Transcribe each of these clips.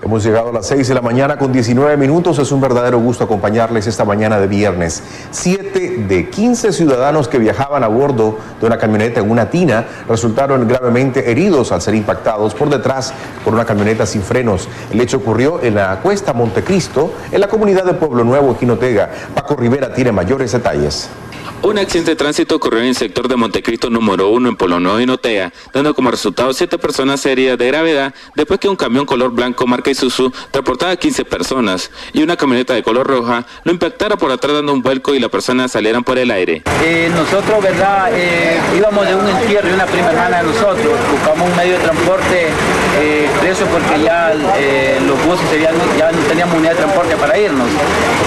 Hemos llegado a las 6 de la mañana con 19 minutos. Es un verdadero gusto acompañarles esta mañana de viernes. Siete de 15 ciudadanos que viajaban a bordo de una camioneta en una tina resultaron gravemente heridos al ser impactados por detrás por una camioneta sin frenos. El hecho ocurrió en la cuesta Montecristo, en la comunidad de Pueblo Nuevo, Quinotega. Paco Rivera tiene mayores detalles. Un accidente de tránsito ocurrió en el sector de Montecristo número 1 en Polono y Notea, dando como resultado siete personas heridas de gravedad después que un camión color blanco marca Isuzu transportaba a 15 personas y una camioneta de color roja lo impactara por atrás dando un vuelco y las personas salieran por el aire. Eh, nosotros, verdad, eh, íbamos de un entierro y una prima hermana de nosotros, buscamos un medio de transporte eh, preso porque ya los buses ya no teníamos unidad de transporte para irnos.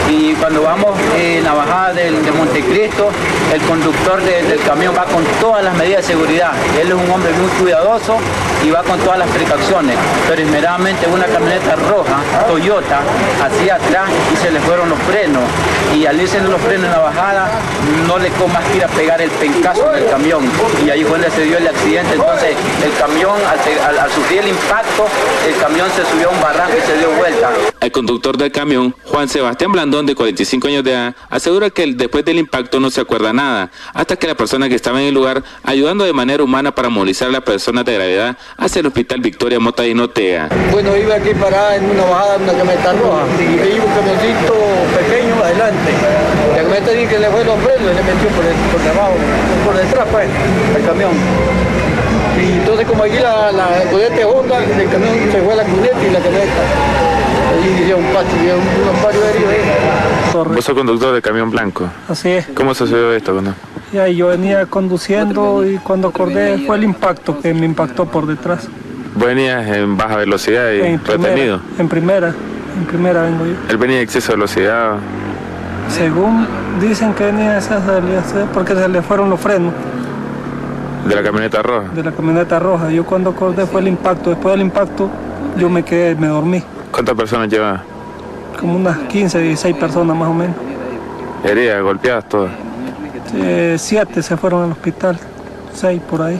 Y cuando vamos en la bajada de Montecristo, el conductor del camión va con todas las medidas de seguridad. Él es un hombre muy cuidadoso y va con todas las precauciones. Pero inmediatamente una camioneta roja, Toyota, hacia atrás y se le fueron los frenos. Y al irse los frenos en la bajada, no le más que ir a pegar el pencazo del camión. Y ahí fue donde se dio el accidente. Entonces el camión, al, sufrir el impacto, el camión se subió a un barranco y se dio vuelta. El conductor del camión, Juan Sebastián Blandón, de 45 años de edad, asegura que después del impacto no se acuerda nada, hasta que la persona que estaba en el lugar, ayudando de manera humana para movilizar a las personas de gravedad hacia el hospital Victoria Mota y Notea. Bueno, iba aquí parada en una bajada de una camioneta roja, y iba un camioncito pequeño adelante. La camioneta dice que le fue los frenos y le metió por, por debajo, por detrás pues, el camión. Y entonces como aquí la, la cuneta Honda, el camión se fue a la cuneta y la camioneta. Allí dio un pasto, dio unos varios heridos ¿Vos sos conductor de camión blanco? Así es. ¿Cómo sucedió esto? No? Ya, yo venía conduciendo y cuando acordé fue el impacto que me impactó por detrás. ¿Venías en baja velocidad y en retenido? en primera, en primera vengo yo. ¿Él venía en exceso de velocidad? Según dicen que venía esa velocidad porque se le fueron los frenos. ¿De la camioneta roja? De la camioneta roja. Yo cuando acordé fue el impacto. Después del impacto yo me quedé, me dormí. ¿Cuántas personas lleva? Como unas 15, 16 personas más o menos. ¿Heridas, golpeadas todas? Eh, siete se fueron al hospital, seis por ahí.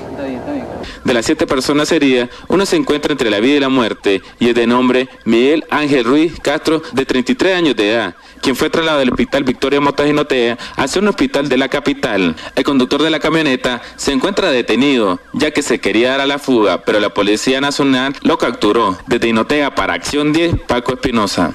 De las siete personas heridas, uno se encuentra entre la vida y la muerte y es de nombre Miguel Ángel Ruiz Castro, de 33 años de edad, quien fue trasladado del hospital Victoria Motas y Notea hacia un hospital de la capital. El conductor de la camioneta se encuentra detenido, ya que se quería dar a la fuga, pero la Policía Nacional lo capturó. Desde Inotea para Acción 10, Paco Espinosa.